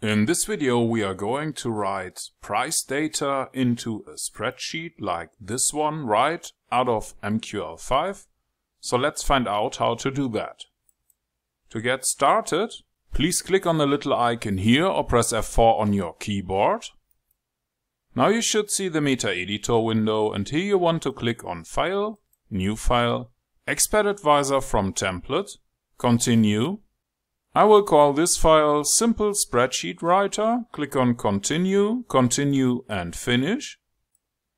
In this video we are going to write price data into a spreadsheet like this one right out of MQL5. So let's find out how to do that. To get started, please click on the little icon here or press F4 on your keyboard. Now you should see the Meta Editor window and here you want to click on File, New File, Expert Advisor from Template, Continue I will call this file Simple Spreadsheet Writer. Click on Continue, Continue and Finish.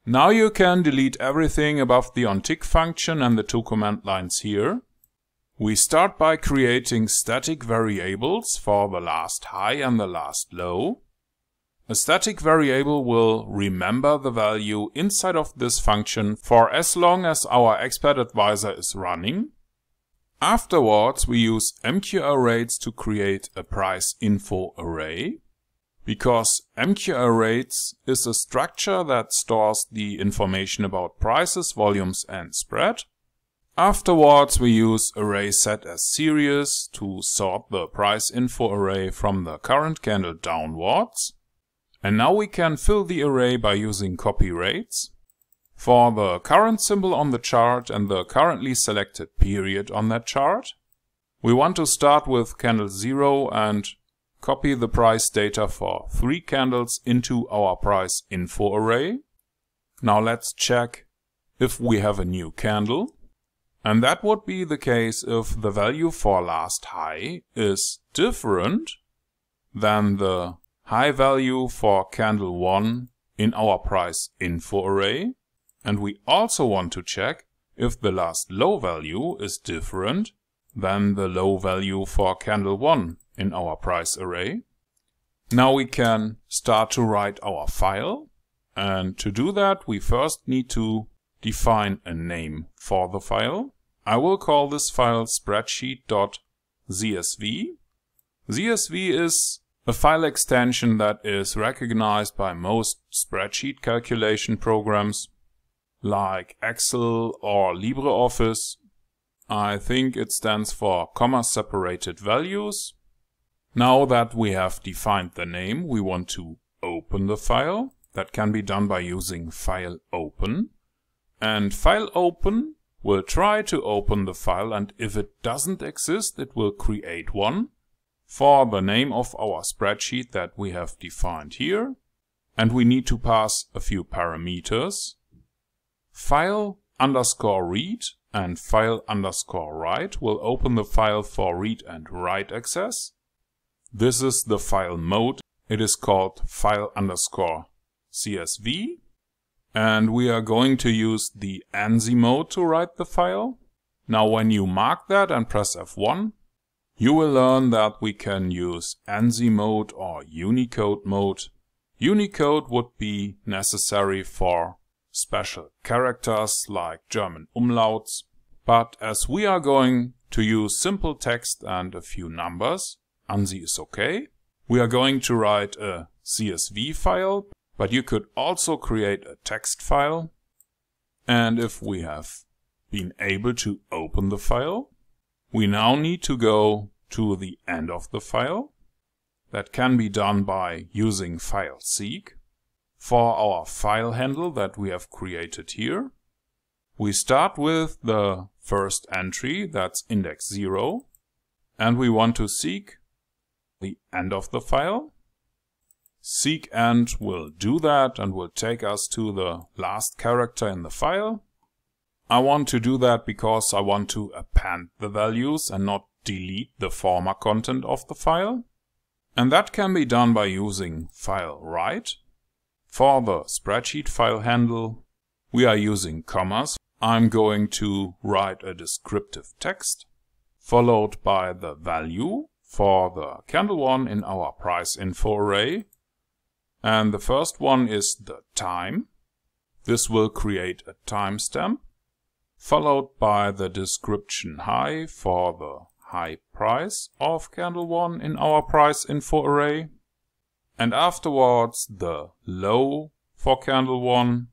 Now you can delete everything above the onTick function and the two comment lines here. We start by creating static variables for the last high and the last low. A static variable will remember the value inside of this function for as long as our expert advisor is running. Afterwards, we use MQLrates to create a price info array. Because MQLrates is a structure that stores the information about prices, volumes and spread. Afterwards, we use array set as series to sort the price info array from the current candle downwards. And now we can fill the array by using copy rates for the current symbol on the chart and the currently selected period on that chart. We want to start with candle 0 and copy the price data for three candles into our price info array. Now let's check if we have a new candle. And that would be the case if the value for last high is different than the high value for candle 1 in our price info array. And we also want to check if the last low value is different than the low value for candle 1 in our price array. Now we can start to write our file. And to do that, we first need to define a name for the file. I will call this file spreadsheet.csv. CSV is a file extension that is recognized by most spreadsheet calculation programs like Excel or LibreOffice. I think it stands for comma separated values. Now that we have defined the name, we want to open the file. That can be done by using file open. And file open will try to open the file and if it doesn't exist, it will create one for the name of our spreadsheet that we have defined here. And we need to pass a few parameters file underscore read and file underscore write will open the file for read and write access. This is the file mode. It is called file underscore CSV. And we are going to use the ANSI mode to write the file. Now when you mark that and press F1, you will learn that we can use ANSI mode or Unicode mode. Unicode would be necessary for special characters like German umlauts. But as we are going to use simple text and a few numbers, ANSI is okay. We are going to write a CSV file, but you could also create a text file. And if we have been able to open the file, we now need to go to the end of the file. That can be done by using file seek for our file handle that we have created here. We start with the first entry, that's index 0, and we want to seek the end of the file. Seek end will do that and will take us to the last character in the file. I want to do that because I want to append the values and not delete the former content of the file. And that can be done by using file write for the spreadsheet file handle, we are using commas. I'm going to write a descriptive text, followed by the value for the candle one in our price info array. And the first one is the time. This will create a timestamp, followed by the description high for the high price of candle one in our price info array and afterwards the low for candle 1.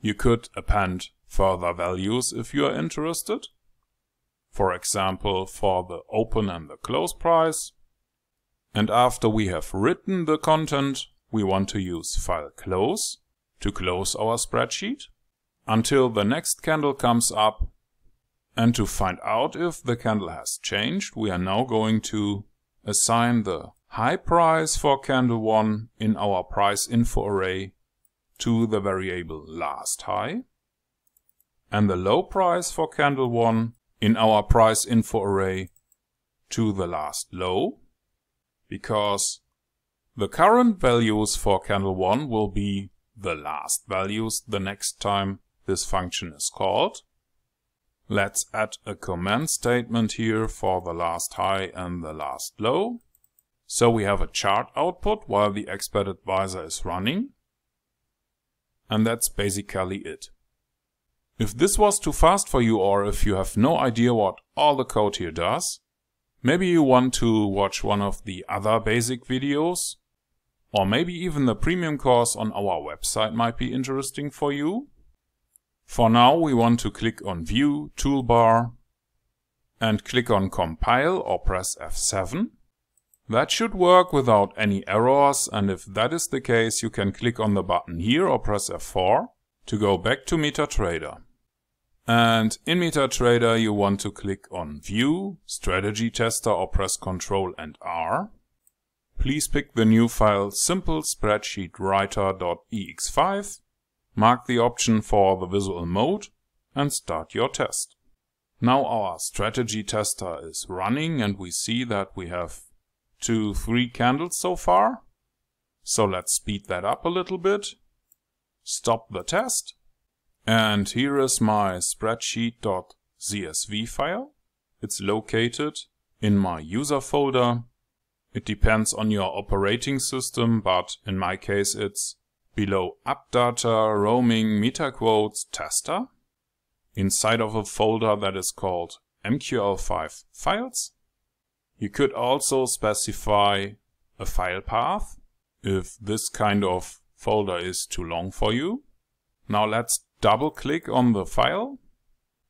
You could append further values if you are interested. For example, for the open and the close price. And after we have written the content, we want to use file close to close our spreadsheet until the next candle comes up. And to find out if the candle has changed, we are now going to assign the high price for candle 1 in our price info array to the variable last high and the low price for candle 1 in our price info array to the last low because the current values for candle 1 will be the last values the next time this function is called. Let's add a comment statement here for the last high and the last low. So we have a chart output while the expert advisor is running. And that's basically it. If this was too fast for you or if you have no idea what all the code here does, maybe you want to watch one of the other basic videos or maybe even the premium course on our website might be interesting for you. For now we want to click on View, Toolbar and click on Compile or press F7. That should work without any errors and if that is the case you can click on the button here or press F4 to go back to MetaTrader. And in MetaTrader you want to click on View, Strategy Tester or press Ctrl and R. Please pick the new file simple spreadsheet writer.ex5 mark the option for the visual mode and start your test. Now our strategy tester is running and we see that we have two, three candles so far. So let's speed that up a little bit. Stop the test. And here is my spreadsheet.csv file. It's located in my user folder. It depends on your operating system, but in my case it's below AppData roaming metaquotes tester inside of a folder that is called MQL5 files. You could also specify a file path if this kind of folder is too long for you. Now let's double click on the file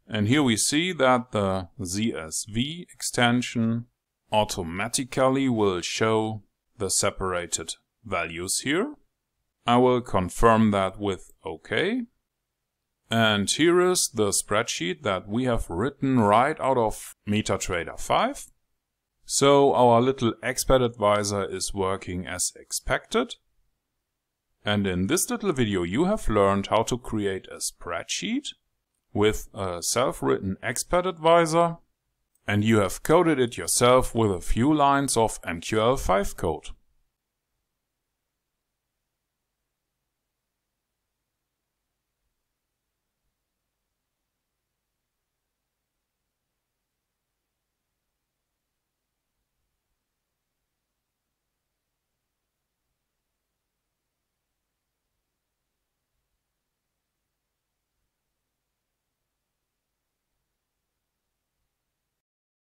and here we see that the CSV extension automatically will show the separated values here. I will confirm that with OK. And here is the spreadsheet that we have written right out of MetaTrader 5. So our little expert advisor is working as expected. And in this little video you have learned how to create a spreadsheet with a self-written expert advisor and you have coded it yourself with a few lines of MQL5 code.